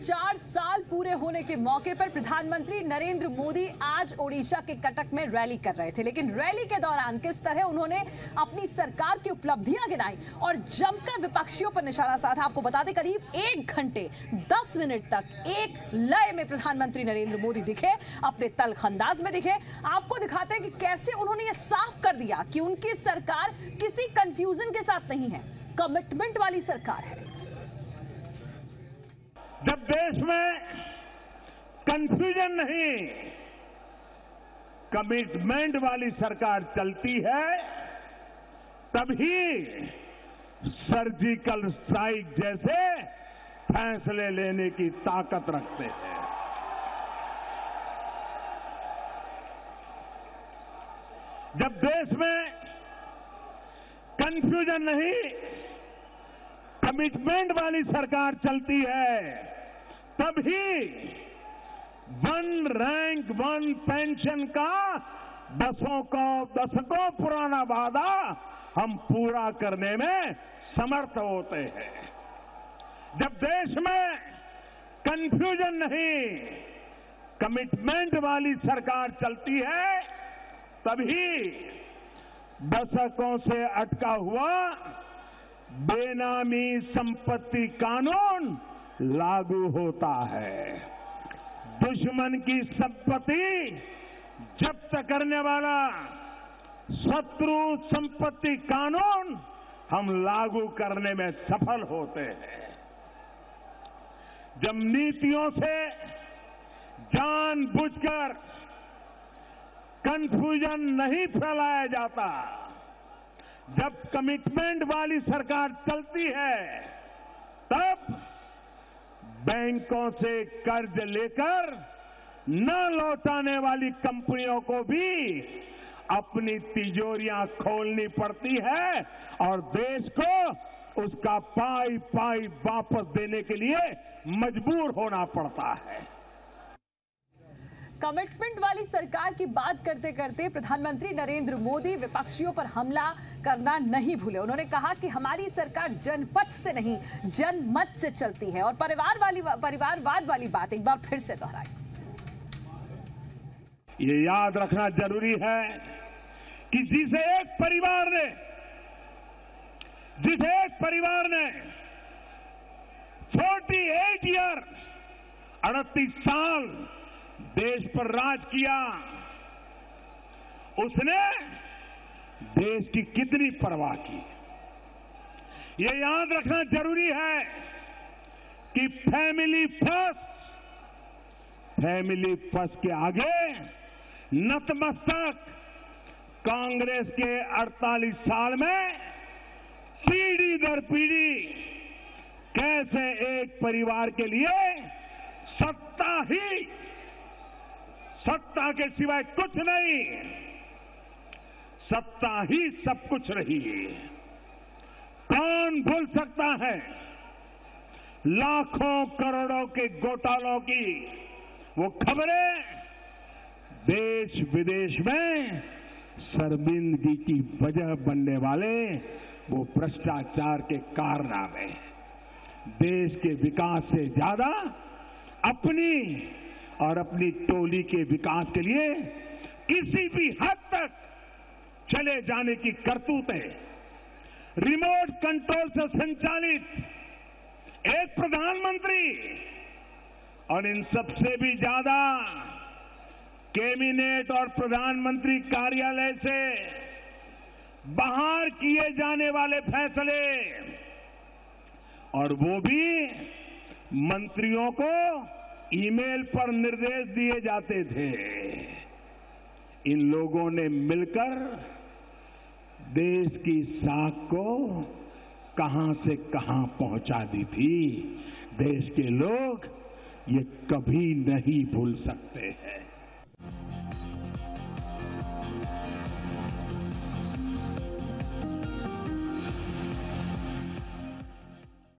चार साल पूरे होने के मौके पर प्रधानमंत्री नरेंद्र मोदी आज ओडिशा के कटक में रैली कर रहे थे। लेकिन रैली के दौरान किस तरह उन्होंने अपनी सरकार की उपलब्धियाँ गिनाई और जमकर विपक्षियों पर निशाना साधा, आपको बता दें, करीब एक घंटे, दस मिनट तक एक लय में प्रधानमंत्री नरेंद्र मोदी दिखे, अपने तलख अंदाज में दिखे। आपको दिखाते हैं कि कैसे उन्होंने ये साफ़ कर दिया कि उनकी सरकार किसी कंफ्यूजन के साथ नहीं है। कमिटमेंट वाली सरकार है। जब देश में कंफ्यूजन नहीं कमिटमेंट वाली सरकार चलती है, तभी सर्जिकल स्ट्राइक जैसे फैसले लेने की ताकत रखते हैं। जब देश में कंफ्यूजन नहीं कमिटमेंट वाली सरकार चलती है, तभी वन रैंक वन पेंशन का दसों को दशकों पुराना वादा हम पूरा करने में समर्थ होते हैं। जब देश में कंफ्यूजन नहीं, कमिटमेंट वाली सरकार चलती है, तभी दशकों से अटका हुआ बेनामी संपत्ति कानून लागू होता है। दुश्मन की संपत्ति जब्त करने वाला शत्रु संपत्ति कानून हम लागू करने में सफल होते हैं। जब नीतियों से जानबूझकर कंफ्यूजन नहीं फैलाया जाता जब कमिटमेंट वाली सरकार चलती है, तब बैंकों से कर्ज लेकर न लौटाने वाली कंपनियों को भी अपनी तिजोरियाँ खोलनी पड़ती है और देश को उसका पाई पाई वापस देने के लिए मजबूर होना पड़ता है। कमिटमेंट वाली सरकार की बात करते करते प्रधानमंत्री नरेंद्र मोदी विपक्षियों पर हमला करना नहीं भूले। उन्होंने कहा कि हमारी सरकार जनपथ से नहीं, जनमत से चलती है। और परिवार वाली परिवारवाद वाली बात एक बार फिर से दोहराई। ये याद रखना ज़रूरी है कि जिसे एक परिवार ने, जिस एक परिवार ने 48 ईयर, अड़तीस साल देश पर राज किया, उसने देश की कितनी परवाह की। ये याद रखना ज़रूरी है कि फैमिली फ़र्स्ट फैमिली फ़र्स्ट के आगे नतमस्तक कांग्रेस के 48 साल में पीढ़ी दर पीढ़ी कैसे एक परिवार के लिए सत्ता ही सत्ता के सिवाय कुछ नहीं। सत्ता ही सब कुछ रही कौन भूल सकता है? लाखों करोड़ों के घोटालों की वो खबरें देश विदेश में शर्मिंदगी की वजह बनने वाले वो भ्रष्टाचार के कारनामे देश के विकास से ज़्यादा अपनी और अपनी टोली के विकास के लिए किसी भी हद तक चले जाने की करतूतें। रिमोट कंट्रोल से संचालित एक प्रधानमंत्री और इन सबसे भी ज़्यादा कैबिनेट और प्रधानमंत्री कार्यालय से बाहर किए जाने वाले फैसले और वो भी मंत्रियों को ईमेल पर निर्देश दिए जाते थे। इन लोगों ने मिलकर देश की साख को कहाँ से कहाँ पहुँचा दी थी। देश के लोग ये कभी नहीं भूल सकते हैं।